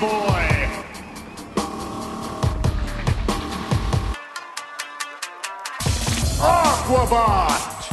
Boy. Aquabot.